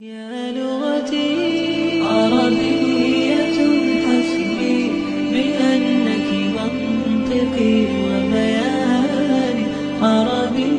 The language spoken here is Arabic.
يا لغتي عربية حسبي بأنك منطقي وبياني عربي.